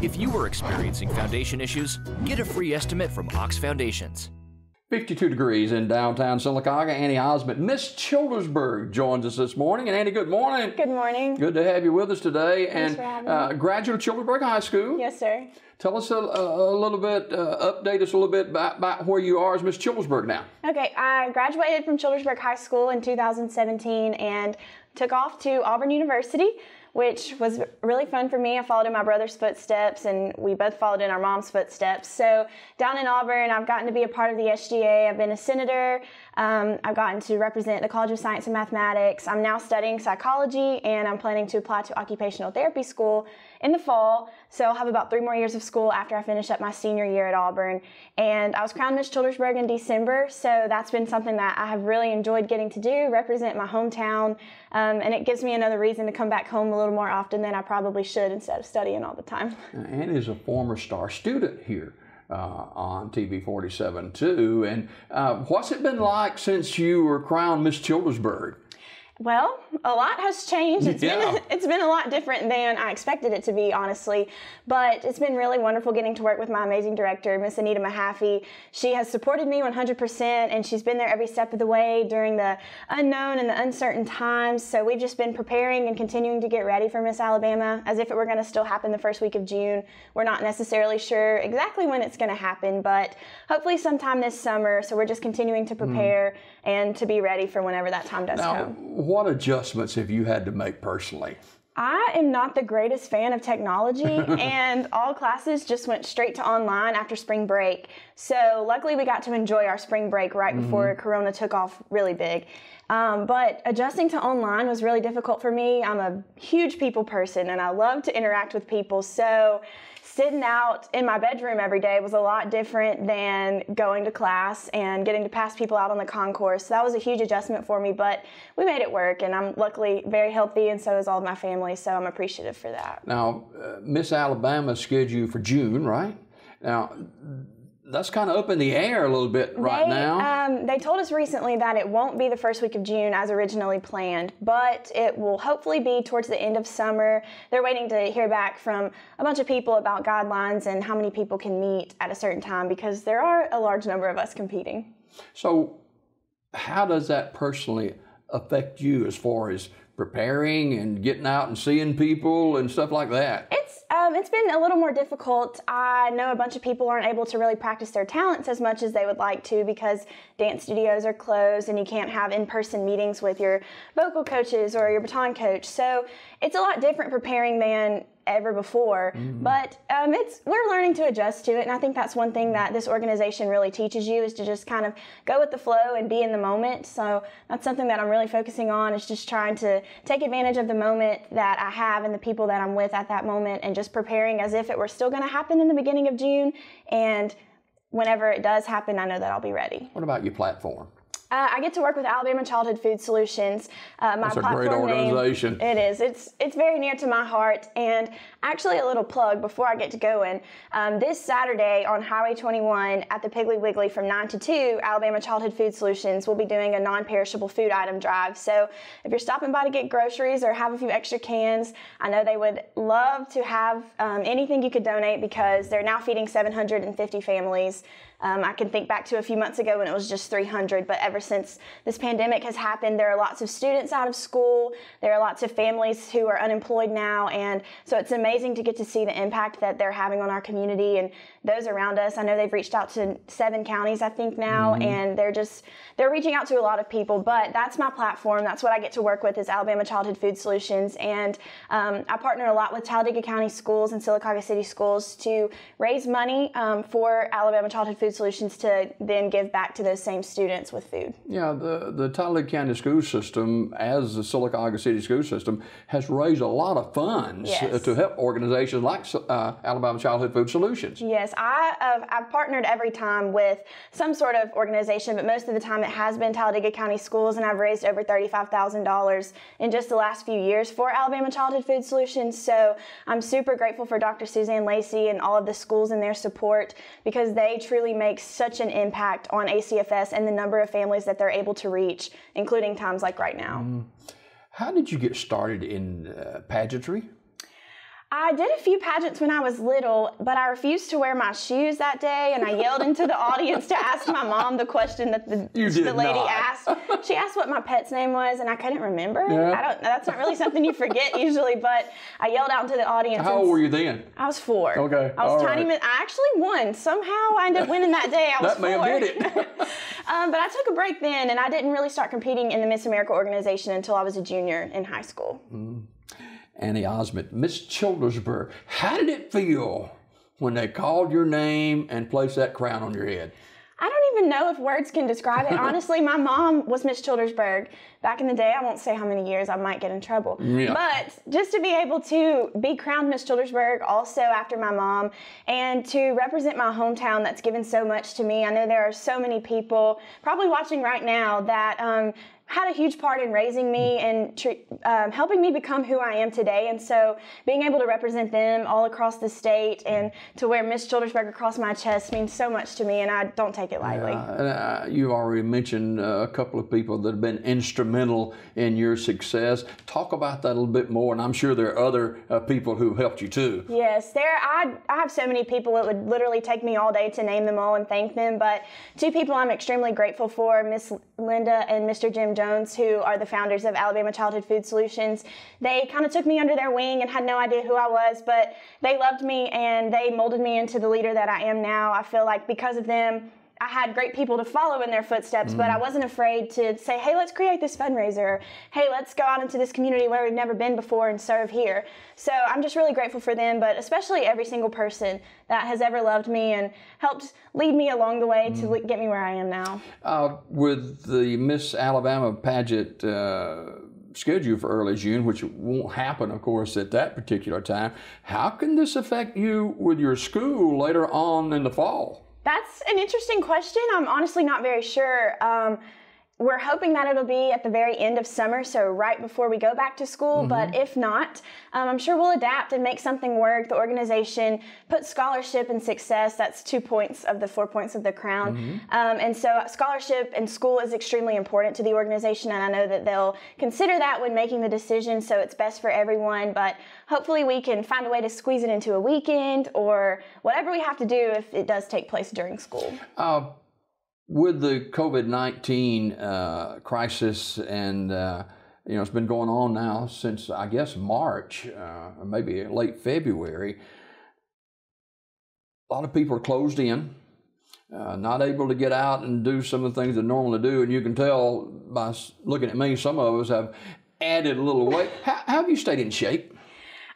If you are experiencing foundation issues, get a free estimate from Ox Foundations. 52 degrees in downtown Sylacauga. Annie Ozment, Miss Childersburg joins us this morning. And Annie, good morning. Good morning. Good to have you with us today. Thanks and for having uh, me. graduate of Childersburg High School. Yes, sir. Tell us a, a, little bit, uh, update us a little bit about, about where you are as Miss Childersburg now. Okay, I graduated from Childersburg High School in 2017 and took off to Auburn University, which was really fun for me. I followed in my brother's footsteps, and we both followed in our mom's footsteps. So down in Auburn, I've gotten to be a part of the SGA. I've been a senator. Um, I've gotten to represent the College of Science and Mathematics. I'm now studying psychology, and I'm planning to apply to occupational therapy school in the fall. So I'll have about three more years of school after I finish up my senior year at Auburn. And I was crowned Miss Childersburg in December, so that's been something that I have really enjoyed getting to do, represent my hometown, um, and it gives me another reason to come back home a little more often than I probably should instead of studying all the time. Annie is a former star student here. Uh, on TV 47 too. And uh, what's it been like since you were crowned Miss Childersburg? Well, a lot has changed. It's Yeah. been it's been a lot different than I expected it to be, honestly. But it's been really wonderful getting to work with my amazing director, Miss Anita Mahaffey. She has supported me 100%, and she's been there every step of the way during the unknown and the uncertain times. So we've just been preparing and continuing to get ready for Miss Alabama as if it were going to still happen the first week of June. We're not necessarily sure exactly when it's going to happen, but hopefully sometime this summer. So we're just continuing to mm-hmm. prepare and to be ready for whenever that time does Now, come. what adjustments have you had to make personally? I am not the greatest fan of technology, and all classes just went straight to online after spring break. So, luckily, we got to enjoy our spring break right before Corona took off really big. Um, but adjusting to online was really difficult for me. I'm a huge people person, and I love to interact with people. So, sitting out in my bedroom every day was a lot different than going to class and getting to pass people out on the concourse. So that was a huge adjustment for me, but we made it work, and I'm luckily very healthy, and so is all of my family. So I'm appreciative for that. Now, uh, Miss Alabama scheduled for June, right? Now, that's kind of up in the air a little bit right they, now. Um, they told us recently that it won't be the first week of June as originally planned, but it will hopefully be towards the end of summer. They're waiting to hear back from a bunch of people about guidelines and how many people can meet at a certain time because there are a large number of us competing. so, how does that personally affect you as far as preparing and getting out and seeing people and stuff like that? It's um, it's been a little more difficult. I know a bunch of people aren't able to really practice their talents as much as they would like to because dance studios are closed and you can't have in-person meetings with your vocal coaches or your baton coach. So it's a lot different preparing than ever before. But um, it's we're learning to adjust to it, and I think that's one thing that this organization really teaches you is to just kind of go with the flow and be in the moment. So that's something that I'm really focusing on is just trying to take advantage of the moment that I have and the people that I'm with at that moment, and just preparing as if it were still going to happen in the beginning of June. And whenever it does happen, I know that I'll be ready. What about your platform? Uh, I get to work with Alabama Childhood Food Solutions. Uh, my That's a platform great name- organization. it is. It's it's very near to my heart. And actually, a little plug before I get to going. Um, this Saturday on Highway 21 at the Piggly Wiggly from 9 to 2, Alabama Childhood Food Solutions will be doing a non-perishable food item drive. So if you're stopping by to get groceries or have a few extra cans, I know they would love to have um, anything you could donate because they're now feeding 750 families. Um, I can think back to a few months ago when it was just 300, but ever since this pandemic has happened, there are lots of students out of school. There are lots of families who are unemployed now, and so it's amazing to get to see the impact that they're having on our community and those around us. I know they've reached out to seven counties, I think now, and they're just they're reaching out to a lot of people. But that's my platform. That's what I get to work with is Alabama Childhood Food Solutions, and um, I partner a lot with Talladega County Schools and Sylacauga City Schools to raise money um, for Alabama Childhood Food Solutions to then give back to those same students with food. Yeah, the, the Talladega County school system, as the Sylacauga City school system, has raised a lot of funds Yes. uh, to help organizations like uh, Alabama Childhood Food Solutions. Yes, I, uh, I've partnered every time with some sort of organization, but most of the time it has been Talladega County Schools, and I've raised over $35,000 in just the last few years for Alabama Childhood Food Solutions. So I'm super grateful for Dr. Suzanne Lacey and all of the schools and their support because they truly make such an impact on ACFS and the number of families that they're able to reach, including times like right now. How did you get started in uh, pageantry? I did a few pageants when I was little, but I refused to wear my shoes that day, and I yelled into the audience to ask my mom the question that the, the lady not. asked. She asked what my pet's name was, and I couldn't remember. Yeah. I don't. That's not really something you forget usually, but I yelled out into the audience. How old were you then? I was four. Okay, I was all tiny. right. I actually won. Somehow I ended up winning that day. I was That four. have did it. um, but I took a break then, and I didn't really start competing in the Miss America organization until I was a junior in high school. Annie Ozment, Miss Childersburg. How did it feel when they called your name and placed that crown on your head? I don't even know if words can describe it. Honestly, my mom was Miss Childersburg back in the day. I won't say how many years, I might get in trouble. Yeah. But just to be able to be crowned Miss Childersburg also after my mom and to represent my hometown that's given so much to me. I know there are so many people probably watching right now that um, had a huge part in raising me and um, helping me become who I am today. And so being able to represent them all across the state and to wear Miss Childersburg across my chest means so much to me, and I don't take it lightly. Uh, you already mentioned uh, a couple of people that have been instrumental in your success. Talk about that a little bit more, and I'm sure there are other uh, people who helped you too. Yes, there. I I have so many people. It would literally take me all day to name them all and thank them. But two people I'm extremely grateful for: Miss Linda and Mr. Jim Jones, who are the founders of Alabama Childhood Food Solutions. They kind of took me under their wing and had no idea who I was, but they loved me and they molded me into the leader that I am now. I feel like because of them. I had great people to follow in their footsteps, but I wasn't afraid to say, hey, let's create this fundraiser. Hey, let's go out into this community where we've never been before and serve here. So I'm just really grateful for them, but especially every single person that has ever loved me and helped lead me along the way to get me where I am now. Uh, with the Miss Alabama pageant uh, scheduled for early June, which won't happen, of course, at that particular time, how can this affect you with your school later on in the fall? That's an interesting question. I'm honestly not very sure. Um, we're hoping that it'll be at the very end of summer, so right before we go back to school. But if not, um, I'm sure we'll adapt and make something work. The organization puts scholarship and success, that's two points of the four points of the crown. Um, and so scholarship and school is extremely important to the organization, and I know that they'll consider that when making the decision, so it's best for everyone. But hopefully, we can find a way to squeeze it into a weekend or whatever we have to do if it does take place during school. Uh, with the COVID 19 uh, crisis, and uh, you know, it's been going on now since I guess March, uh, maybe late February. A lot of people are closed in, uh, not able to get out and do some of the things they normally do. And you can tell by looking at me, some of us have added a little weight. How, how have you stayed in shape?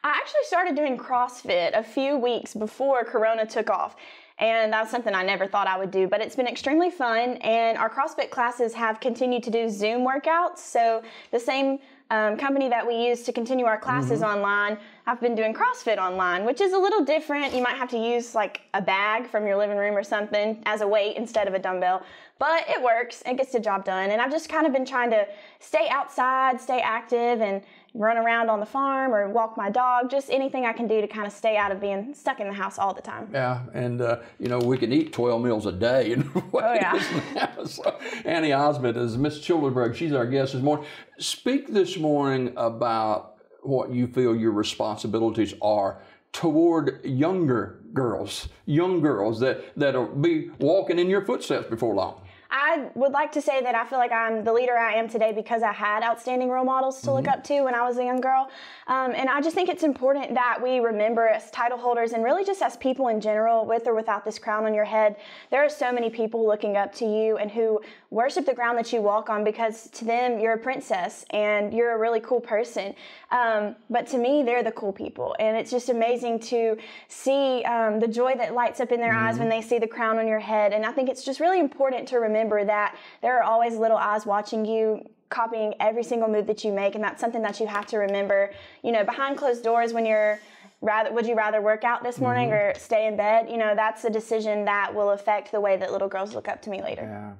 I actually started doing CrossFit a few weeks before Corona took off. And that's something I never thought I would do, but it's been extremely fun. And our CrossFit classes have continued to do Zoom workouts. So the same um, company that we use to continue our classes online, I've been doing CrossFit online, which is a little different. You might have to use like a bag from your living room or something as a weight instead of a dumbbell. But it works, it gets the job done. And I've just kind of been trying to stay outside, stay active, and run around on the farm or walk my dog, just anything I can do to kind of stay out of being stuck in the house all the time. Yeah, and uh, you know we can eat twelve meals a day. And oh yeah. so, Annie Ozment is Miss Childersburg. She's our guest this morning. Speak this morning about what you feel your responsibilities are toward younger girls, young girls that that'll be walking in your footsteps before long. I would like to say that I feel like I'm the leader I am today because I had outstanding role models to look up to when I was a young girl. Um, and I just think it's important that we remember as title holders and really just as people in general, with or without this crown on your head, there are so many people looking up to you and who worship the ground that you walk on because to them you're a princess and you're a really cool person. Um, but to me, they're the cool people. And it's just amazing to see um, the joy that lights up in their eyes when they see the crown on your head. And I think it's just really important to remember that there are always little eyes watching you copying every single move that you make and that's something that you have to remember. You know behind closed doors when you're rather would you rather work out this morning or stay in bed? You know that's a decision that will affect the way that little girls look up to me later.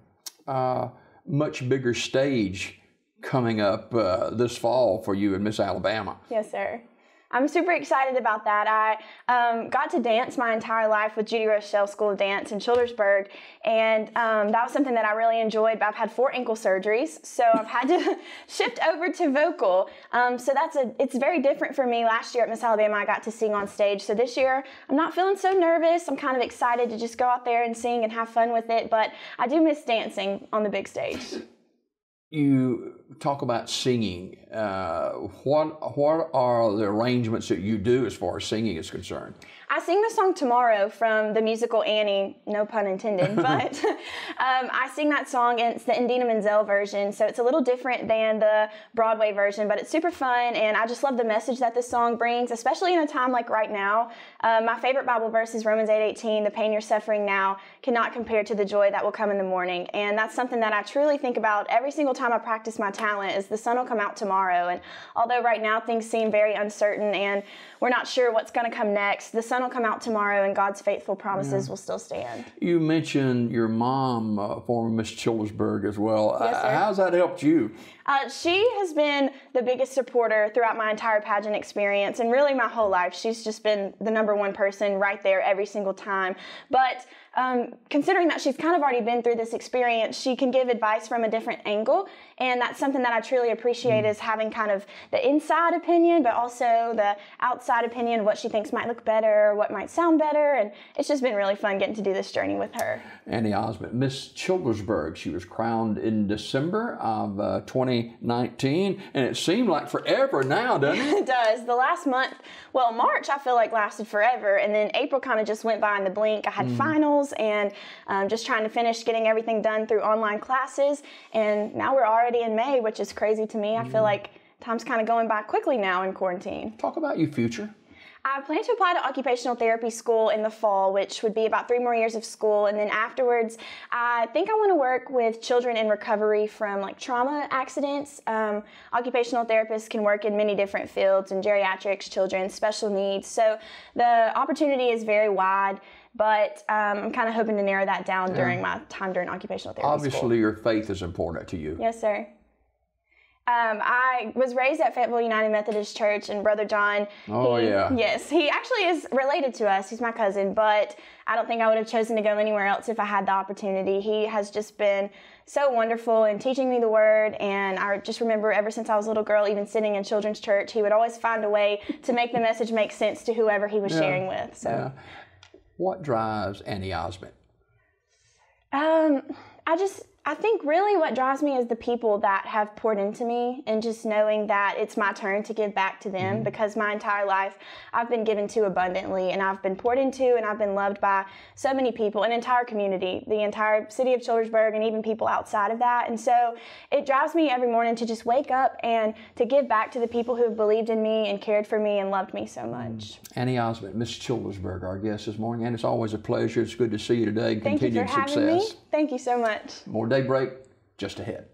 Uh, much bigger stage coming up uh, this fall for you in Miss Alabama. yes sir I'm super excited about that. I um, got to dance my entire life with Judy Rochelle School of Dance in Childersburg, and um, that was something that I really enjoyed. But I've had four ankle surgeries, so I've had to shift over to vocal. Um, so that's a it's very different for me. Last year at Miss Alabama, I got to sing on stage. So this year, I'm not feeling so nervous. I'm kind of excited to just go out there and sing and have fun with it. But I do miss dancing on the big stage you talk about singing. Uh, what what are the arrangements that you do as far as singing is concerned? I sing the song tomorrow from the musical Annie, no pun intended, but um, I sing that song and it's the Idina Menzel version, so it's a little different than the Broadway version, but it's super fun and I just love the message that this song brings, especially in a time like right now. Uh, my favorite Bible verse is Romans 8:18, "The pain you're suffering now cannot compare to the joy that will come in the morning," and that's something that I truly think about every single time I practice my talent. Is the sun will come out tomorrow, and although right now things seem very uncertain and we're not sure what's going to come next, the sun will come out tomorrow and God's faithful promises yeah. will still stand. You mentioned your mom, uh, former Miss Childersburg, as well. Yes, uh, how's that helped you? Uh, she has been the biggest supporter throughout my entire pageant experience and really my whole life. She's just been the number one person right there every single time. But um, considering that she's kind of already been through this experience, she can give advice from a different angle. And that's something that I truly appreciate mm. is having kind of the inside opinion, but also the outside opinion, of what she thinks might look better, what might sound better. And it's just been really fun getting to do this journey with her. Annie Ozment, Miss Childersburg, she was crowned in December of uh, 2019. And it seemed like forever now, doesn't it? it does. The last month, well, March, I feel like lasted forever. And then April kind of just went by in the blink. I had mm. finals and um, just trying to finish getting everything done through online classes. And now we're already in May, which is crazy to me. I feel mm. like time's kind of going by quickly now in quarantine. Talk about your future. I plan to apply to occupational therapy school in the fall, which would be about three more years of school. And then afterwards, I think I want to work with children in recovery from like trauma accidents. Um, occupational therapists can work in many different fields in geriatrics, children, special needs. So the opportunity is very wide but um, I'm kind of hoping to narrow that down yeah. during my time during occupational therapy. Obviously, school. your faith is important to you. Yes, sir. Um, I was raised at Fayetteville United Methodist Church, and Brother John. Oh he, yeah. Yes, he actually is related to us. He's my cousin, but I don't think I would have chosen to go anywhere else if I had the opportunity. He has just been so wonderful in teaching me the Word, and I just remember ever since I was a little girl, even sitting in children's church, he would always find a way to make the message make sense to whoever he was yeah. sharing with. So. Yeah. What drives Annie Ozment? Um, I just I think really what drives me is the people that have poured into me and just knowing that it's my turn to give back to them mm-hmm. because my entire life I've been given to abundantly and I've been poured into and I've been loved by so many people, an entire community, the entire city of Childersburg and even people outside of that. And so it drives me every morning to just wake up and to give back to the people who have believed in me and cared for me and loved me so much. Mm. Annie Ozment, Miss Childersburg, our guest this morning, and it's always a pleasure. It's good to see you today. Thank Continued you for success. having me. Thank you so much. More daybreak just ahead.